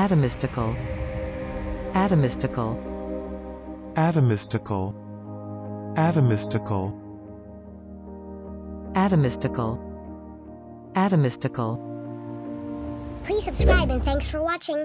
Atomistical. Atomistical. atomistical, atomistical, Atomistical. Atomistical. Please subscribe and thanks for watching.